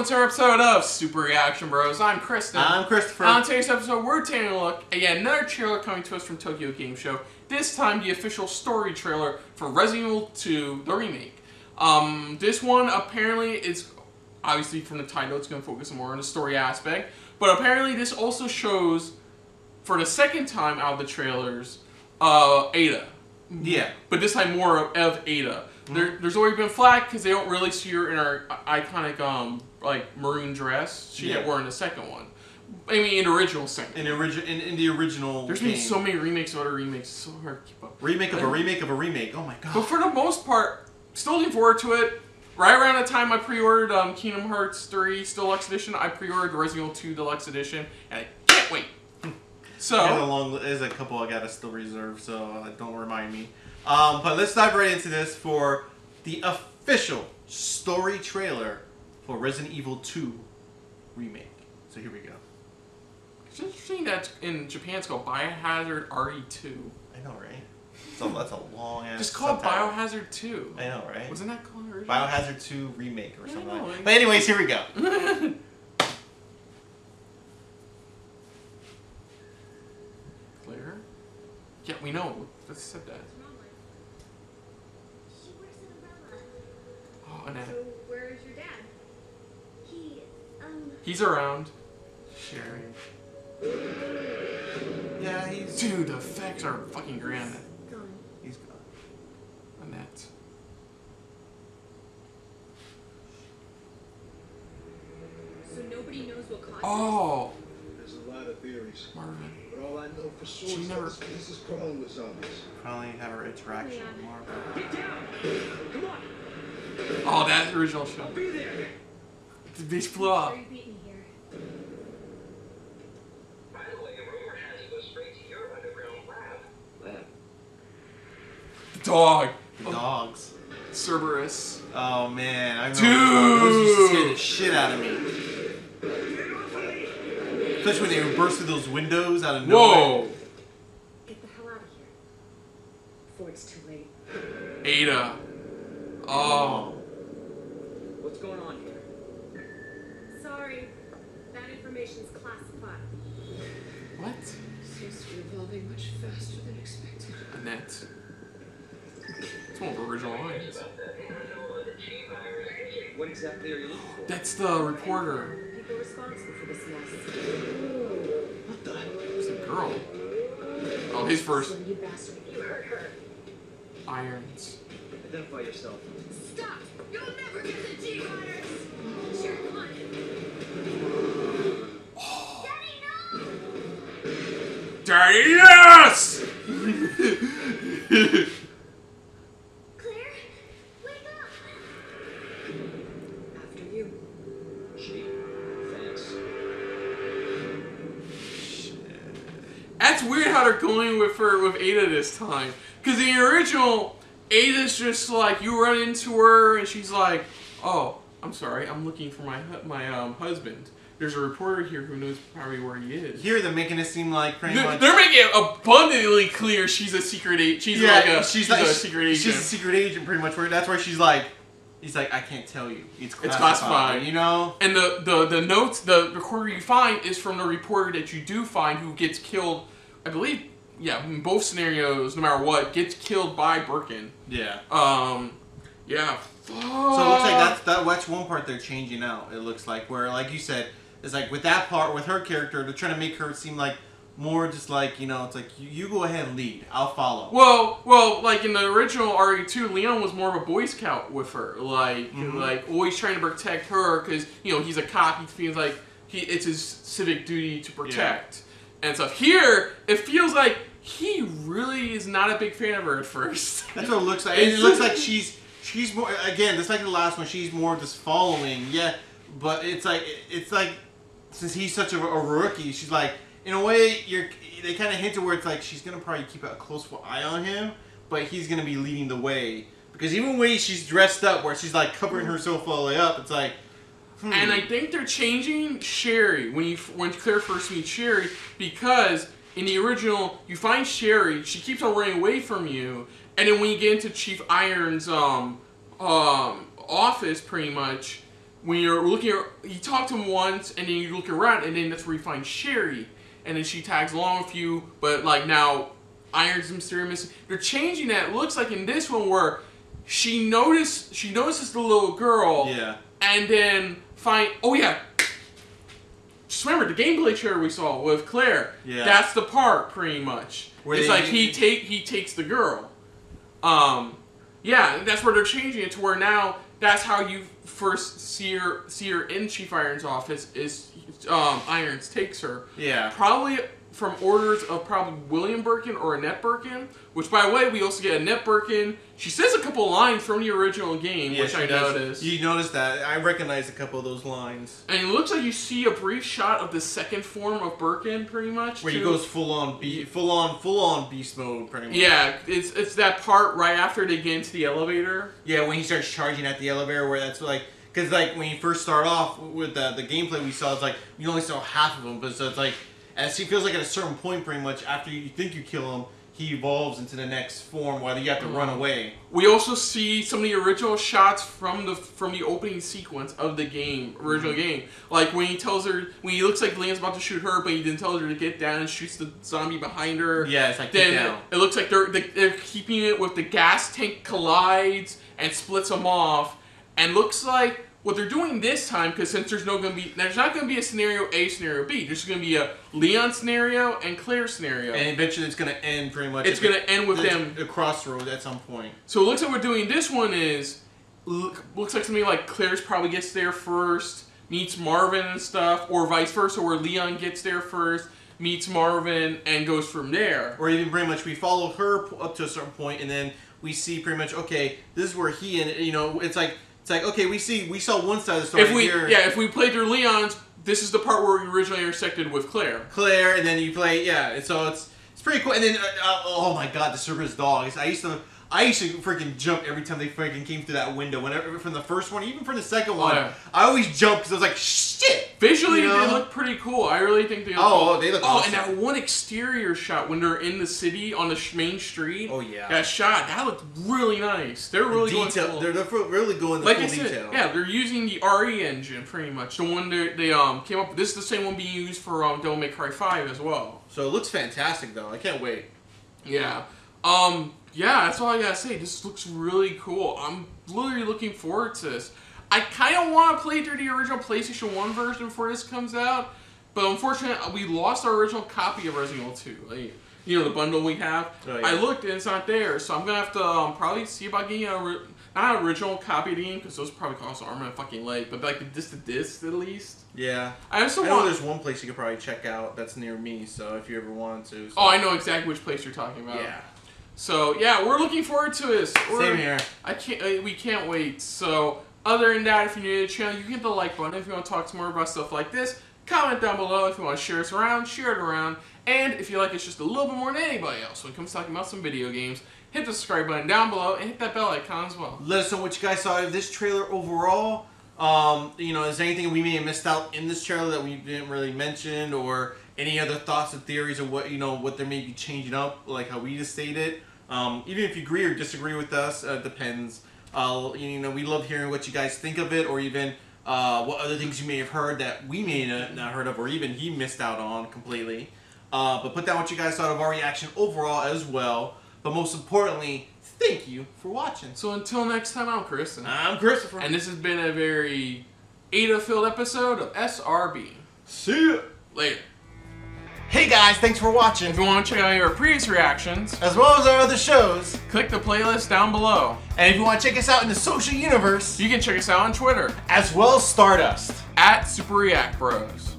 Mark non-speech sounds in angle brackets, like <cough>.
welcome to our episode of Super Reaction Bros. I'm Kristen. I'm Christopher. On today's episode, we're taking a look at yet another trailer coming to us from Tokyo Game Show. This time, the official story trailer for Resident Evil 2, the remake. Um, this one apparently is obviously from the title, it's going to focus more on the story aspect. But apparently, this also shows for the second time out of the trailers, uh, Ada. yeah. But this time more of, of Ada. There, there's already been flack because they don't really see her in her iconic um like maroon dress she Yeah. wore in the second one. I mean, in the original second. In, origi- in, in the original There's game. been so many remakes of other remakes. It's so hard to keep up. remake of a remake of a remake. Oh my god. But for the most part, still looking forward to it. Right around the time I pre-ordered um, Kingdom Hearts 3 Deluxe Edition, I pre-ordered Resident Evil 2 Deluxe Edition, and I can't wait. <laughs> There's a So, long. There's a couple I gotta still reserve, so uh, don't remind me. Um, but let's dive right into this for the official story trailer for Resident Evil 2 remake. So here we go. it's interesting that in Japan it's called Biohazard RE2. I know, right? So that's a long ass. Just call subtitle. Biohazard 2. I know, right? Wasn't that called originally? Biohazard 2 remake or something. know, like like- But anyways, here we go. <laughs> Claire? Yeah, we know. Let's said that. She works at Umbrella. Oh, Annette. So where's your dad? He, um, He's around. Sherry. Yeah, he's Dude, the effects are fucking grand. gone. he's gone. Annette. So nobody knows what caused Oh, There's a lot of theories, Marvin. but all I know for sure She is never- that this is crawling with zombies. Finally have her interaction with Marvin. Get down! Come on! Oh, that original show. Be there! The beach blew this? up. Are you beating me here? By the way, rumor has it goes straight to your underground lab. Lab. The dog. The dogs. Cerberus. Oh man, I remember Dude! those used to scare the shit out of me. Especially when they burst through those windows out of nowhere. Whoa. Get the hell out of here. Before it's too late. Ada. Oh. oh. What's going on here? Sorry. That information's classified. What? Seems to be evolving much faster than expected. Annette. It's one of the original lines. What exactly are you looking for? That's the reporter. People responsible for this mess. What the? It's a girl. Oh, his first you bastard. You hurt her. irons. Identify yourself. Stop! You'll never get the G-Virus! Sure, come on. Daddy, no! Daddy, yes! Claire, wake up! After you. She. Thanks. That's weird how they're going with her with Ada this time. Because in the original, Ada's just like you run into her and she's like, "Oh, I'm sorry, I'm looking for my my um, husband." There's a reporter here who knows probably where he is. Here they're making it seem like pretty They're, much. they're making it abundantly clear she's a secret agent. She's like a she's, like a secret agent. She's a secret agent, pretty much. Where that's where she's like, he's like, I can't tell you. It's classified. classified. You know. And the, the, the notes, the recorder you find is from the reporter that you do find who gets killed, I believe, yeah, in both scenarios, no matter what, gets killed by Birkin. Yeah. Um, yeah. So it looks like that's that, that's one part they're changing out. It looks like where, like you said, it's like with that part with her character, they're trying to make her seem like more just like you know, it's like you, you go ahead and lead, I'll follow. Well, well, like in the original RE2, Leon was more of a Boy Scout with her, like, Mhm. like always trying to protect her because you know he's a cop. He feels like he it's his civic duty to protect and stuff. Here, it feels like he really is not a big fan of her at first. <laughs> That's what it looks like. And it looks like she's she's more again, just like the last one. She's more just following. Yeah, but it's like it's like since he's such a, a rookie, she's like in a way you're they kind of hinted where it's like she's gonna probably keep a close eye on him, but he's gonna be leading the way because even when she's dressed up, where she's like covering herself all the way up, it's like. hmm. And I think they're changing Sherry when you when Claire first meets Sherry because in the original you find Sherry, she keeps on running away from you, and then when you get into Chief Irons' um um office, pretty much, when you're looking, you talk to him once, and then you look around, and then that's where you find Sherry, and then she tags along with you. But like now, Iron's mysterious. They're changing that. It looks like in this one where she notice she notices the little girl, Yeah. and then find. Oh yeah. Just remember the gameplay trailer we saw with Claire. Yeah. That's the part, pretty much. Where it's like he take he takes the girl. Um, yeah, that's where they're changing it to where now that's how you first see her see her in Chief Irons' office is um, Irons takes her. Yeah. Probably from orders of probably William Birkin or Annette Birkin, which by the way we also get Annette Birkin. She says a couple lines from the original game, Yeah, which I does. noticed. You noticed that? I recognize a couple of those lines And it looks like you see a brief shot of the second form of Birkin, pretty much. where he goes full on be full on full on beast mode, pretty much. Yeah, it's it's that part right after they get into the elevator. Yeah, when he starts charging at the elevator, where that's like, because like when you first start off with the the gameplay we saw, it's like you only saw half of him, but so it's like as he feels like at a certain point, pretty much after you think you kill him, he evolves into the next form, whether you have to run Mhm. away. We also see some of the original shots from the from the opening sequence of the game, original Mm-hmm. game. Like when he tells her, when he looks like Leon's about to shoot her, but he didn't tell her to get down and shoots the zombie behind her. Yeah, it's like Then down. it looks like they're they- they're keeping it with the gas tank collides and splits them off, and looks like what they're doing this time because since there's no gonna be there's not gonna be a scenario A scenario B there's gonna be a Leon scenario and Claire scenario. And eventually, it's gonna end pretty much. It's gonna end with the- them- the crossroads at some point. So it looks like we're doing this one is look, looks like something like Claire's probably gets there first, meets Marvin and stuff, or vice versa, where Leon gets there first, meets Marvin, and goes from there. or even pretty much we follow her up to a certain point and then we see pretty much okay this is where he and you know it's like it's like okay we see we saw one side of the story If we here. yeah, if we play through Leon's, this is the part where we originally intersected with Claire. Claire and then you play yeah and so it's it's pretty cool. And then uh, uh, oh my god the Cerberus dogs I used to I used to freaking jump every time they freaking came through that window whenever from the first one even from the second one yeah. I always jumped because I was like shit Visually, You know? they look pretty cool. I really think they look Oh, cool. oh, they look Oh, awesome. and that one exterior shot when they're in the city on the sh- main street. Oh, yeah. That shot, that looked really nice. They're really going detail full. they're, they're really going the like full I said, detail yeah, they're using the RE engine pretty much. The one that they um came up with. This is the same one being used for um Devil May Cry 5 as well. so it looks fantastic though I can't wait Yeah. Um. Yeah, that's all I gotta say. This looks really cool. I'm literally looking forward to this. I kind of want to play through the original PlayStation 1 version before this comes out, but unfortunately, we lost our original copy of Resident Evil 2. Like, you know, the bundle we have. Oh, yeah. I looked and it's not there, so I'm gonna have to um, probably see about getting a not an original copy of the game because those probably cost an arm and a fucking leg, but like the disc at least. yeah I also I know want. there's one place you could probably check out that's near me, so if you ever wanted to. So. Oh, I know exactly which place you're talking about. Yeah. So yeah, we're looking forward to this. We're- Same here. I can't. Uh, we can't wait. So other than that, if you're new to the channel, you can hit the like button if you want to talk some more about stuff like this. Comment down below if you want to share us around, share it around, and if you like us just a little bit more than anybody else when it comes to talking about some video games, hit the subscribe button down below and hit that bell icon as well. Let us know what you guys thought of this trailer overall. Um, you know, is there anything we may have missed out in this trailer that we didn't really mention, or any other thoughts and theories of what you know what they may be changing up, like how we just stated. Um, even if you agree or disagree with us, uh, depends. Uh, you know, we love hearing what you guys think of it, or even uh, what other things you may have heard that we may not, not heard of, or even he missed out on completely. Uh, but put down what you guys thought of our reaction overall as well. But most importantly, thank you for watching. So until next time, I'm Chris, and, I'm Christopher. and this has been a very Ada-filled episode of SRB. See ya. Later. Hey guys, thanks for watching. If you want to check out our previous reactions, As well as our other shows. click the playlist down below. And if you want to check us out in the social universe, You can check us out on Twitter as well as Stardust. at Super React Bros.